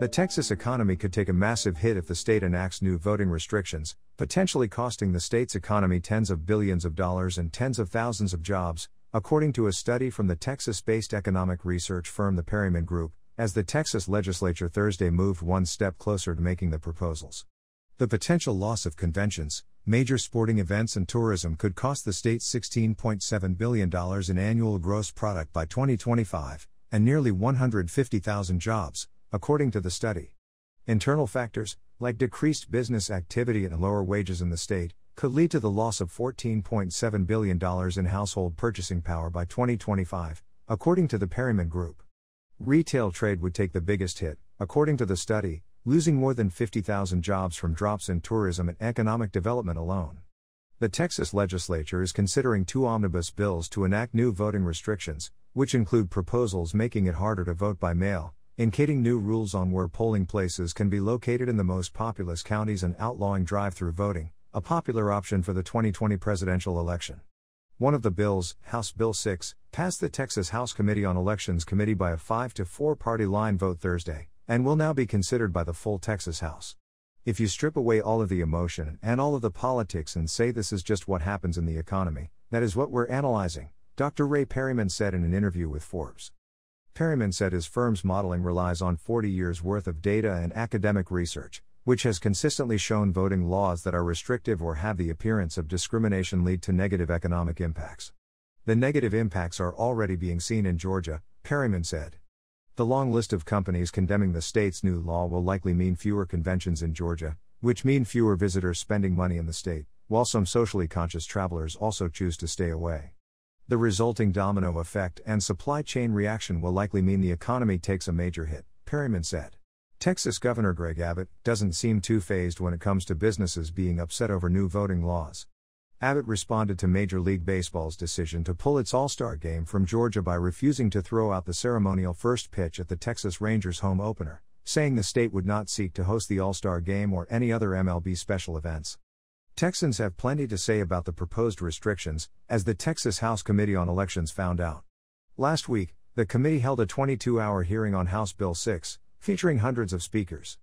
The Texas economy could take a massive hit if the state enacts new voting restrictions, potentially costing the state's economy tens of billions of dollars and tens of thousands of jobs, according to a study from the Texas based economic research firm the Perryman Group, as the Texas legislature Thursday moved one step closer to making the proposals. The potential loss of conventions, major sporting events, and tourism could cost the state $16.7 billion in annual gross product by 2025, and nearly 150,000 jobs, according to the study. Internal factors, like decreased business activity and lower wages in the state, could lead to the loss of $14.7 billion in household purchasing power by 2025, according to the Perryman Group. Retail trade would take the biggest hit, according to the study, losing more than 50,000 jobs from drops in tourism and economic development alone. The Texas legislature is considering two omnibus bills to enact new voting restrictions, which include proposals making it harder to vote by mail, including new rules on where polling places can be located in the most populous counties and outlawing drive through voting, a popular option for the 2020 presidential election. One of the bills, House Bill 6, passed the Texas House Committee on Elections Committee by a 5 to 4 party line vote Thursday, and will now be considered by the full Texas House. If you strip away all of the emotion and all of the politics and say this is just what happens in the economy, that is what we're analyzing, Dr. Ray Perryman said in an interview with Forbes. Perryman said his firm's modeling relies on 40 years' worth of data and academic research, which has consistently shown voting laws that are restrictive or have the appearance of discrimination lead to negative economic impacts. The negative impacts are already being seen in Georgia, Perryman said. The long list of companies condemning the state's new law will likely mean fewer conventions in Georgia, which mean fewer visitors spending money in the state, while some socially conscious travelers also choose to stay away. The resulting domino effect and supply chain reaction will likely mean the economy takes a major hit, Perryman said. Texas Governor Greg Abbott doesn't seem too fazed when it comes to businesses being upset over new voting laws. Abbott responded to Major League Baseball's decision to pull its All Star game from Georgia by refusing to throw out the ceremonial first pitch at the Texas Rangers home opener, saying the state would not seek to host the All Star game or any other MLB special events. Texans have plenty to say about the proposed restrictions, as the Texas House Committee on Elections found out. Last week, the committee held a 22 hour hearing on House Bill 6, featuring hundreds of speakers.